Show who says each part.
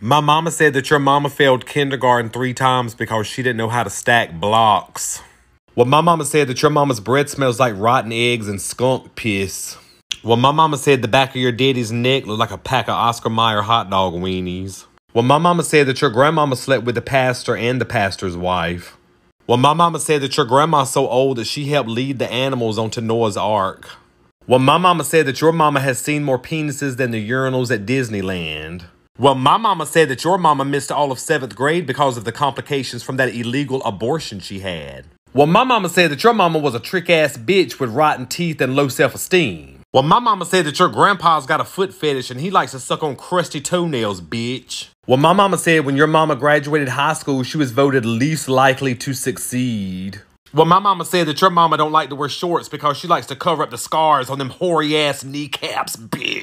Speaker 1: My mama said that your mama failed kindergarten three times because she didn't know how to stack blocks. Well, my mama said that your mama's breath smells like rotten eggs and skunk piss. Well, my mama said the back of your daddy's neck looked like a pack of Oscar Mayer hot dog weenies. Well, my mama said that your grandmama slept with the pastor and the pastor's wife. Well, my mama said that your grandma's so old that she helped lead the animals onto Noah's Ark. Well, my mama said that your mama has seen more penises than the urinals at Disneyland. Well, my mama said that your mama missed all of seventh grade because of the complications from that illegal abortion she had. Well, my mama said that your mama was a trick ass bitch with rotten teeth and low self esteem. Well, my mama said that your grandpa's got a foot fetish and he likes to suck on crusty toenails, bitch. Well, my mama said when your mama graduated high school, she was voted least likely to succeed. Well, my mama said that your mama don't like to wear shorts because she likes to cover up the scars on them hoary ass kneecaps, bitch.